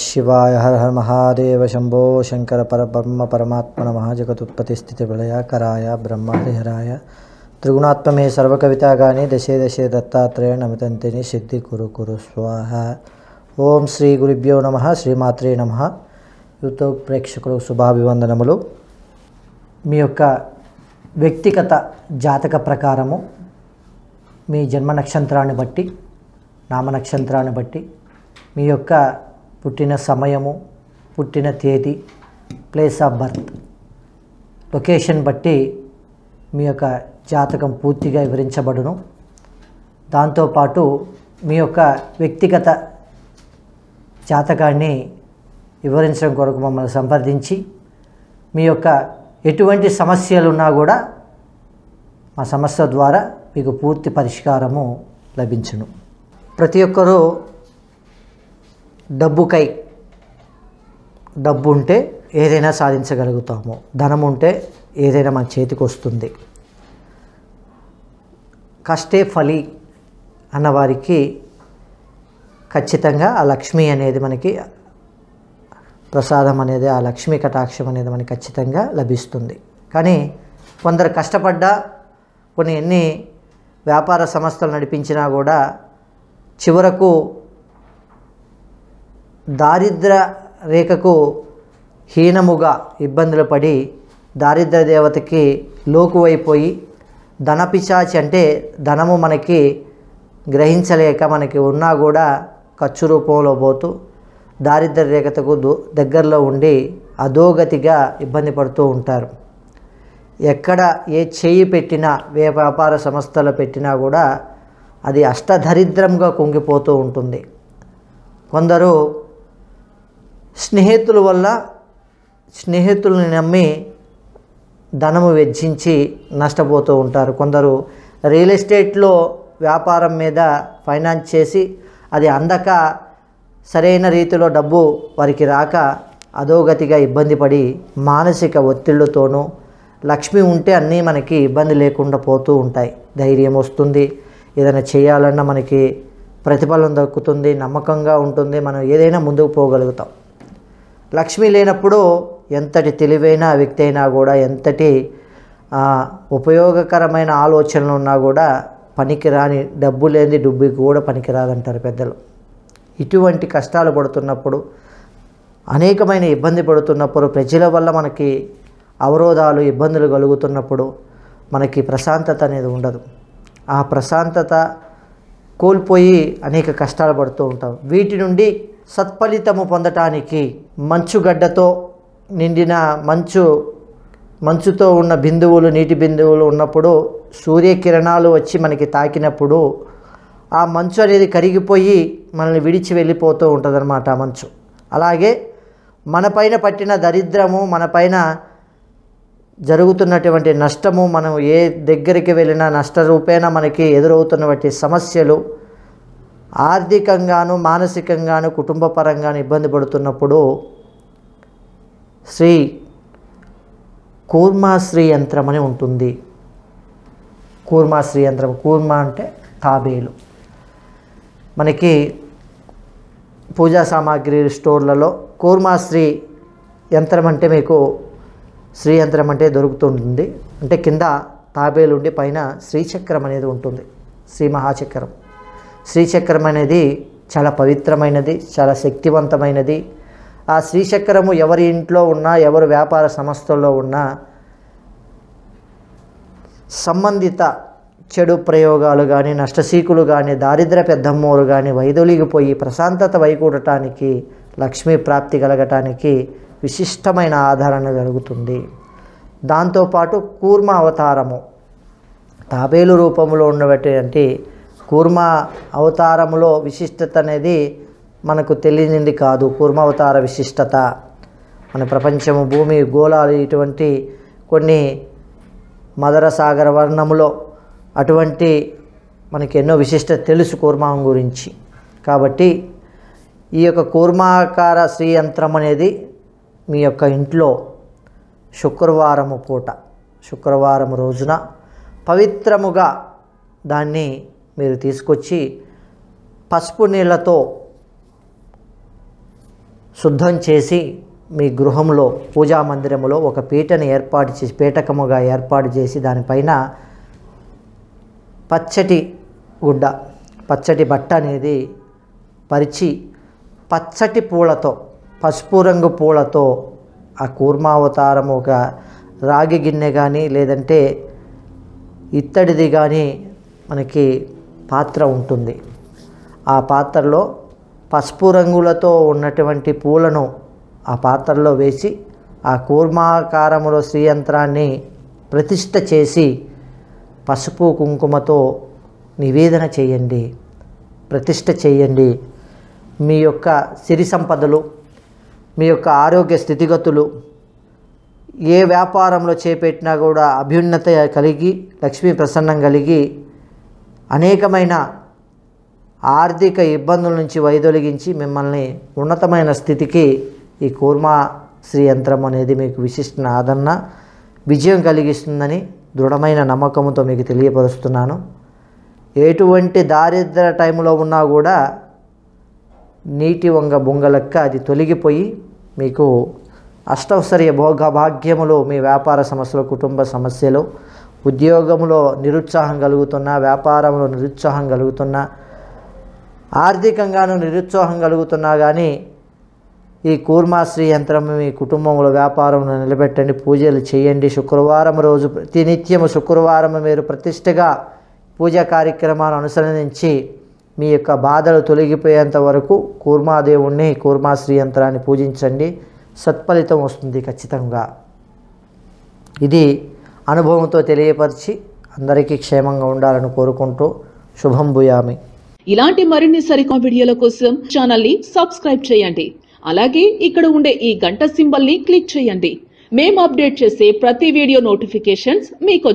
శివాయ హర హర మహాదేవ శంభో శంకర పరబ్రహ్మ పరమాత్మ నమ జగతుత్పత్తి స్థితి ప్రళయాకరాయ బ్రహ్మ హరిహరాయ త్రిగుణాత్మమే సర్వకవితాగాని దశే దశే దత్తాత్రేయ నమితంతిని సిద్ధి కురు కురు స్వాహ ఓం శ్రీ గురుభ్యో నమ శ్రీమాత్రే నమ యూట్యూబ్ ప్రేక్షకులు శుభాభివందనములు మీ యొక్క వ్యక్తిగత జాతక ప్రకారము మీ జన్మ నక్షత్రాన్ని బట్టి నామ నక్షత్రాన్ని బట్టి మీ యొక్క పుట్టిన సమయము పుట్టిన తేదీ ప్లేస్ ఆఫ్ బర్త్ లొకేషన్ బట్టి మీ యొక్క జాతకం పూర్తిగా వివరించబడును. దాంతోపాటు మీ యొక్క వ్యక్తిగత జాతకాన్ని వివరించడం కొరకు మమ్మల్ని సంప్రదించి మీ యొక్క ఎటువంటి సమస్యలు ఉన్నా కూడా మా సమస్య ద్వారా మీకు పూర్తి పరిష్కారము లభించును. ప్రతి ఒక్కరూ డబ్బుకై డబ్బు ఉంటే ఏదైనా సాధించగలుగుతాము. ధనం ఉంటే ఏదైనా మన చేతికి వస్తుంది కష్టే ఫలి అన్నవారికి ఖచ్చితంగా ఆ లక్ష్మి అనేది మనకి ప్రసాదం అనేది ఆ లక్ష్మీ కటాక్షం అనేది మనకి ఖచ్చితంగా లభిస్తుంది. కానీ కొందరు కష్టపడ్డా కొన్ని ఎన్ని వ్యాపార సంస్థలు నడిపించినా కూడా చివరకు దారిద్ర రేఖకు హీనముగా ఇబ్బందులు పడి దారిద్ర దేవతకి లోకువైపోయి ధనపిశాచి అంటే ధనము మనకి గ్రహించలేక మనకి ఉన్నా కూడా ఖర్చు రూపంలో పోతూ దారిద్ర రేఖతకు దగ్గరలో ఉండి అధోగతిగా ఇబ్బంది పడుతూ ఉంటారు. ఎక్కడ ఏ చేయి పెట్టినా ఏ వ్యాపార సంస్థలు పెట్టినా కూడా అది అష్టదరిద్రంగా కుంగిపోతూ ఉంటుంది. కొందరు స్నేహితుల వల్ల స్నేహితులను నమ్మి ధనము వెచ్చించి నష్టపోతూ ఉంటారు. కొందరు రియల్ ఎస్టేట్లో వ్యాపారం మీద ఫైనాన్స్ చేసి అది అందక సరైన రీతిలో డబ్బు వారికి రాక అధోగతిగా ఇబ్బంది పడి మానసిక ఒత్తిళ్ళతోనూ లక్ష్మి ఉంటే అన్నీ మనకి ఇబ్బంది లేకుండా పోతూ ఉంటాయి. ధైర్యం వస్తుంది. ఏదైనా చేయాలన్నా మనకి ప్రతిఫలం దక్కుతుంది నమ్మకంగా ఉంటుంది. మనం ఏదైనా ముందుకు పోగలుగుతాం. లక్ష్మి లేనప్పుడు ఎంతటి తెలివైన వ్యక్తి అయినా కూడా ఎంతటి ఉపయోగకరమైన ఆలోచనలు ఉన్నా కూడా పనికిరాని డబ్బు లేని డుబ్బికి కూడా పనికిరాదంటారు పెద్దలు. ఇటువంటి కష్టాలు పడుతున్నప్పుడు అనేకమైన ఇబ్బంది పడుతున్నప్పుడు ప్రజల వల్ల మనకి అవరోధాలు ఇబ్బందులు కలుగుతున్నప్పుడు మనకి ప్రశాంతత అనేది ఉండదు. ఆ ప్రశాంతత కోల్పోయి అనేక కష్టాలు పడుతూ ఉంటాం. వీటి నుండి సత్ఫలితము పొందటానికి మంచుగడ్డతో నిండిన మంచు మంచుతో ఉన్న బిందువులు నీటి బిందువులు ఉన్నప్పుడు సూర్యకిరణాలు వచ్చి మనకి తాకినప్పుడు ఆ మంచు అనేది కరిగిపోయి మనల్ని విడిచి వెళ్ళిపోతూ ఉంటుందన్నమాట ఆ మంచు. అలాగే మనపైన పట్టిన దరిద్రము మనపైన జరుగుతున్నటువంటి నష్టము మనం ఏ దగ్గరికి వెళ్ళినా నష్టరూపేణ మనకి ఎదురవుతున్నటువంటి సమస్యలు ఆర్థికంగాను మానసికంగాను కుటుంబ పరంగాను ఇబ్బంది పడుతున్నప్పుడు శ్రీ కూర్మాశ్రీ యంత్రం అని ఉంటుంది. కూర్మాశ్రీ యంత్రం కూర్మా అంటే తాబేలు. మనకి పూజా సామాగ్రి స్టోర్లలో కూర్మాశ్రీ యంత్రం అంటే మీకు శ్రీ యంత్రం అంటే దొరుకుతుంటుంది. అంటే కింద తాబేలు ఉండి పైన శ్రీచక్రం అనేది ఉంటుంది. శ్రీ మహాచక్రం. శ్రీచక్రం అనేది చాలా పవిత్రమైనది చాలా శక్తివంతమైనది. ఆ శ్రీచక్రము ఎవరి ఇంట్లో ఉన్నా ఎవరు వ్యాపార సంస్థల్లో ఉన్నా సంబంధిత చెడు ప్రయోగాలు కానీ నష్టసీకులు కానీ దారిద్ర పెద్దమ్మోరు కానీ వైదొలిగిపోయి ప్రశాంతత వైకూడటానికి లక్ష్మీ ప్రాప్తి కలగటానికి విశిష్టమైన ఆదరణ కలుగుతుంది. దాంతోపాటు కూర్మ అవతారము తాబేలు రూపంలో ఉన్నటువంటి కూర్మ అవతారములో విశిష్టత అనేది మనకు తెలియనింది కాదు. కూర్మ అవతార విశిష్టత. మన ప్రపంచము భూమి గోళాలు ఇటువంటి కొన్ని మదర సాగర వర్ణములో అటువంటి మనకి ఎన్నో విశిష్టత తెలుసు కూర్మం గురించి. కాబట్టి ఈ యొక్క కూర్మాకార శ్రీ యంత్రం అనేది మీ యొక్క ఇంట్లో శుక్రవారము పూట శుక్రవారం రోజున పవిత్రముగా దాన్ని మీరు తీసుకొచ్చి పసుపు నీళ్ళతో శుద్ధం చేసి మీ గృహంలో పూజా మందిరములో ఒక పీటను ఏర్పాటు చేసి పీటకముగా ఏర్పాటు చేసి దానిపైన పచ్చటి గుడ్డ పచ్చటి బట్ట అనేది పరిచి పచ్చటి పూలతో పసుపు రంగు పూలతో ఆ కూర్మావతారం ఒక రాగి గిన్నె కానీ లేదంటే ఇత్తడిది కానీ మనకి పాత్ర ఉంటుంది. ఆ పాత్రలో పసుపు రంగులతో ఉన్నటువంటి పూలను ఆ పాత్రలో వేసి ఆ కూర్మాకారములో శ్రీయంత్రాన్ని ప్రతిష్ట చేసి పసుపు కుంకుమతో నివేదన చేయండి ప్రతిష్ట చేయండి. మీ యొక్క సిరి సంపదలు మీ యొక్క ఆరోగ్య స్థితిగతులు ఏ వ్యాపారంలో చేపెట్టినా కూడా అభ్యున్నత కలిగి లక్ష్మీ ప్రసన్నం కలిగి అనేకమైన ఆర్థిక ఇబ్బందుల నుంచి వైదొలిగించి మిమ్మల్ని ఉన్నతమైన స్థితికి ఈ కూర్మా శ్రీ యంత్రం అనేది మీకు విశిష్ట ఆదరణ విజయం కలిగిస్తుందని దృఢమైన నమ్మకంతో మీకు తెలియపరుస్తున్నాను. ఎటువంటి దారిద్ర టైంలో ఉన్నా కూడా నీటి వంగ బొంగ లెక్క అది తొలగిపోయి మీకు అష్టౌశ్వర్య భోగ భాగ్యములు మీ వ్యాపార సమస్యలు కుటుంబ సమస్యలు ఉద్యోగంలో నిరుత్సాహం కలుగుతున్నా వ్యాపారంలో నిరుత్సాహం కలుగుతున్నా ఆర్థికంగాను నిరుత్సాహం కలుగుతున్నా కానీ ఈ కూర్మాశ్రీ యంత్రం మీ కుటుంబంలో వ్యాపారంలో నిలబెట్టండి పూజలు చేయండి. శుక్రవారం రోజు ప్రతినిత్యము శుక్రవారం మీరు ప్రతిష్టగా పూజా కార్యక్రమాలు అనుసరించి మీ యొక్క బాధలు తొలగిపోయేంత వరకు కూర్మాదేవుణ్ణి కూర్మాశ్రీ యంత్రాన్ని పూజించండి. సత్ఫలితం వస్తుంది ఖచ్చితంగా. ఇది అనుభవంతో తెలియపరిచి అందరికీ క్షేమంగా ఉండాలని కోరుకుంటూ శుభం భూయామి. ఇలాంటి మరిన్ని సరికొత్త వీడియోల కోసం ఛానల్ని సబ్స్క్రైబ్ చేయండి. అలాగే ఇక్కడ ఉండే ఈ గంట సింబల్ని క్లిక్ చేయండి. మేము అప్డేట్ చేసే ప్రతి వీడియో నోటిఫికేషన్స్ మీకు